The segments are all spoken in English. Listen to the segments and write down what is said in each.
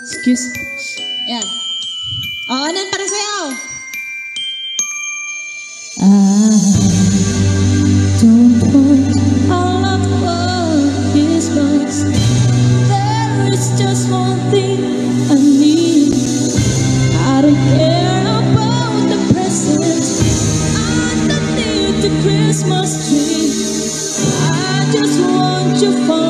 Excuse. Ayan. O, anan para sa'yo? Ah. Don't all of There is just one thing I need I don't care about the present the Christmas tree I just want you for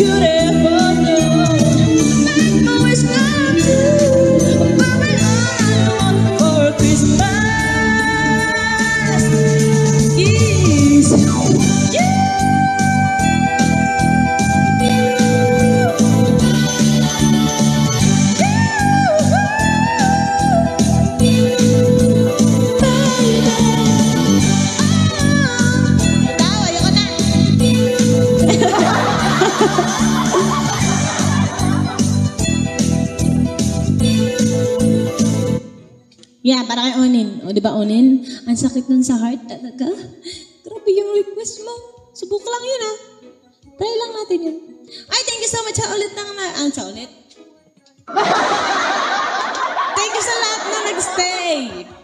good Yeah, para kay Onin. O, di ba, Onin? Ang sakit nun sa heart talaga. Grabe yung request mo. Subok lang yun, ah. Try lang natin yun. Ay, thank you so much. Ha, ulit na nga. Ah, sa ulit. thank you sa lahat na nag-stay.